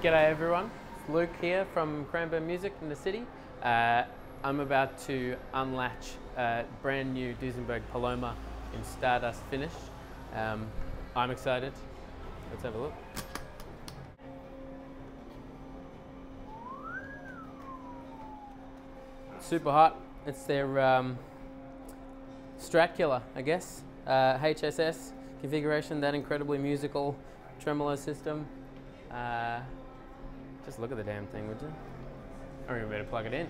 G'day everyone, it's Luke here from Cranbourne Music in the city. Uh, I'm about to unlatch a brand new Duesenberg Paloma in Stardust finish. Um, I'm excited. Let's have a look. Super hot. It's their um, I guess. Uh, HSS configuration, that incredibly musical tremolo system. Uh, just look at the damn thing, would you? Or don't better plug it in.